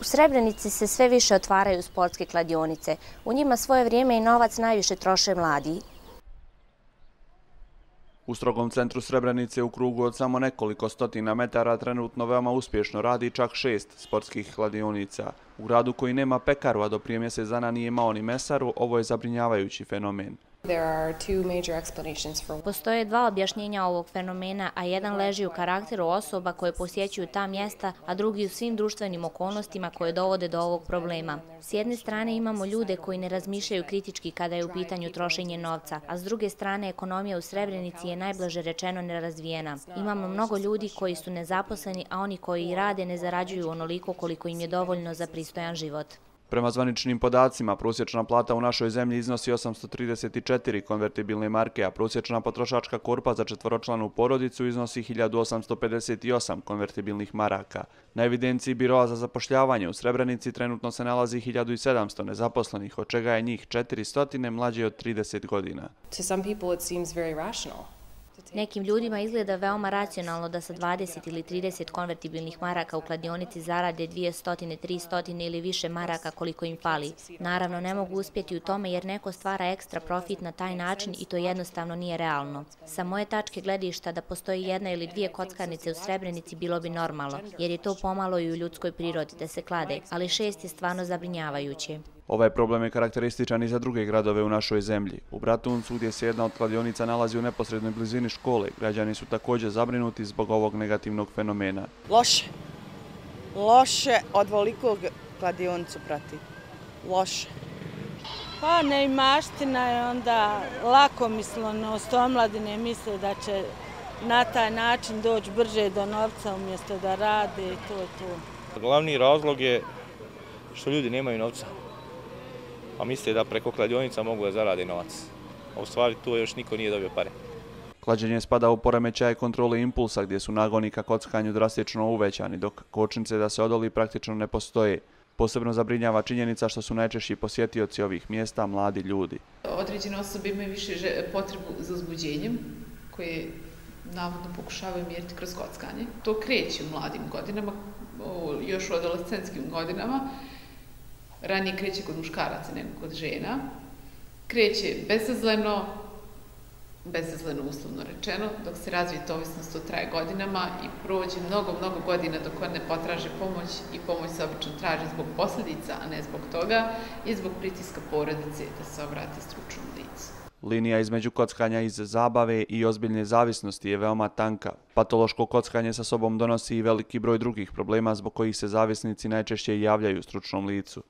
U Srebrenici se sve više otvaraju sportske kladionice. U njima svoje vrijeme i novac najviše troše mladi. U strogom centru Srebrenice u krugu od samo nekoliko stotina metara trenutno veoma uspješno radi čak šest sportskih kladionica. U gradu koji nema pekaru, a do prije mjesec dana nije imao ni mesaru, ovo je zabrinjavajući fenomen. Postoje dva objašnjenja ovog fenomena, a jedan leži u karakteru osoba koje posjećuju ta mjesta, a drugi u svim društvenim okolnostima koje dovode do ovog problema. S jedne strane imamo ljude koji ne razmišljaju kritički kada je u pitanju trošenje novca, a s druge strane ekonomija u Srebrenici je najblaže rečeno nerazvijena. Imamo mnogo ljudi koji su nezaposleni, a oni koji i rade ne zarađuju onoliko koliko im je dovoljno za pristojan život. Prema zvaničnim podacima, prosječna plata u našoj zemlji iznosi 834 konvertibilne marke, a prosječna potrošačka korpa za četvoročlanu porodicu iznosi 1858 konvertibilnih maraka. Na evidenciji Biroa za zapošljavanje u Srebrenici trenutno se nalazi 1700 nezaposlenih, od čega je njih 400 mlađe od 30 godina. To some people it seems very rational. Nekim ljudima izgleda veoma racionalno da sa 20 ili 30 konvertibilnih maraka u kladionici zarade 200, 300 ili više maraka koliko im fali. Naravno, ne mogu uspjeti u tome jer neko stvara ekstra profit na taj način i to jednostavno nije realno. Sa moje tačke gledišta da postoji jedna ili dvije kockarnice u Srebrenici bilo bi normalno, jer je to pomalo i u ljudskoj prirodi da se klade, ali šest je stvarno zabrinjavajuće. Ovaj problem je karakterističan i za druge gradove u našoj zemlji. U Bratuncu, gdje se jedna od kladionica nalazi u neposrednoj blizini škole, građani su također zabrinuti zbog ovog negativnog fenomena. Loše. Loše od volikog kladionicu prati. Loše. Pa neimaština je onda lako misleno, sto mladine misle da će na taj način doći brže do novca umjesto da rade i to je to. Glavni razlog je što ljudi nemaju novca a misle da preko kladionica mogu da zarade novac. A u stvari tu još niko nije dobio pare. Klađenje spada u poremećaje kontrole impulsa gdje su nagoni ka kockanju drastično uvećani, dok kočnice da se odoli praktično ne postoje. Posebno zabrinjava činjenica što su najčešći posjetioci ovih mjesta mladi ljudi. Određene osobe imaju više potrebu za uzbuđenjem koje navodno pokušavaju mjeriti kroz kockanje. To kreće u mladim godinama, još u adolescenskim godinama ranije kreće kod muškaraca nego kod žena, kreće bezazleno, bezazleno uslovno rečeno, dok se razvije to ovisnost to traje godinama i prođe mnogo, mnogo godina dok on ne potraže pomoć i pomoć se obično traži zbog posljedica, a ne zbog toga i zbog pritiska porodice da se obrati stručnom licu. Linija između kockanja iz zabave i ozbiljne zavisnosti je veoma tanka. Patološko kockanje sa sobom donosi i veliki broj drugih problema zbog kojih se zavisnici najčešće javljaju stručnom licu.